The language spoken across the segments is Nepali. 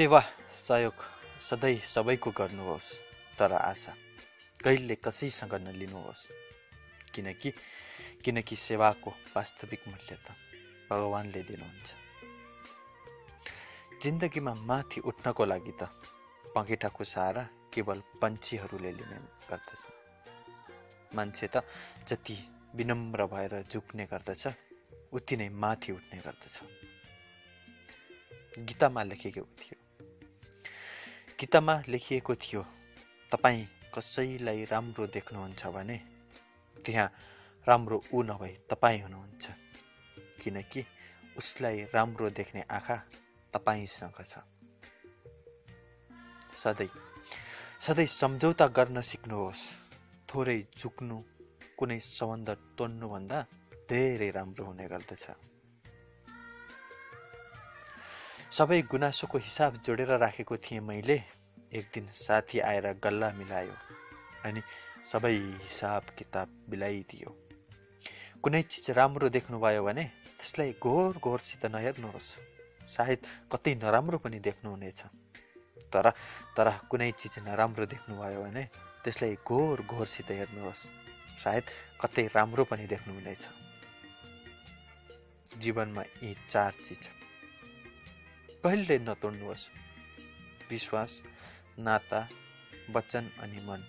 सेवा सहयोग सधैँ सबैको गर्नुहोस् तर आशा कहिले कसैसँग नलिनुहोस्। किनकि किनकि सेवाको वास्तविक मूल्य त भगवान्ले दिनुहुन्छ। जिन्दगीमा माथि उठ्नको लागि त पखेटाको सहारा केवल पन्छीहरूले लिने गर्दछ। मान्छे त जति विनम्र भएर झुक्ने गर्दछ उति नै माथि उठ्ने गर्दछ। गीतामा लेखेको थियो गीतामा लेखिएको थियो। तपाईँ कसैलाई राम्रो देख्नुहुन्छ भने त्यहाँ राम्रो ऊ नभई तपाईँ हुनुहुन्छ किनकि उसलाई राम्रो देख्ने आँखा तपाईँसँग छ। सधैँ सधैँ सम्झौता गर्न सिक्नुहोस्। थोरै झुक्नु कुनै सम्बन्ध तोड्नुभन्दा धेरै राम्रो हुने गर्दछ। सबै गुनासोको हिसाब जोडेर राखेको थिएँ मैले। एक दिन साथी आएर गल्ला मिलायो अनि सबै हिसाब किताब मिलाइदियो। कुनै चिज राम्रो देख्नुभयो भने त्यसलाई घोर घोरसित नहेर्नुहोस्। सायद कतै नराम्रो पनि देख्नुहुनेछ। तर तर कुनै चिज नराम्रो देख्नुभयो भने त्यसलाई घोर घोरसित हेर्नुहोस्। सायद कतै राम्रो पनि देख्नुहुनेछ। जीवनमा यी चार चिज कहिले नतोड्नुहोस् विश्वास नाता वचन अनि मन।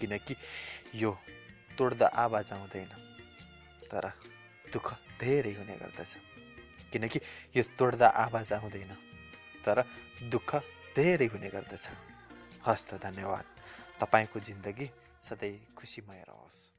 किनकि यो तोड्दा आवाज आउँदैन तर दुःख धेरै हुने गर्दछ। किनकि यो तोड्दा आवाज आउँदैन तर दुःख धेरै हुने गर्दछ। हस्त धन्यवाद। तपाईँको जिन्दगी सधैँ खुसीमय रहोस्।